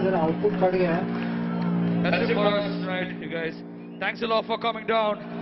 अमित जरा आउटपुट बढ़ गया है That's it for us tonight, you guys. Thanks a lot for coming down.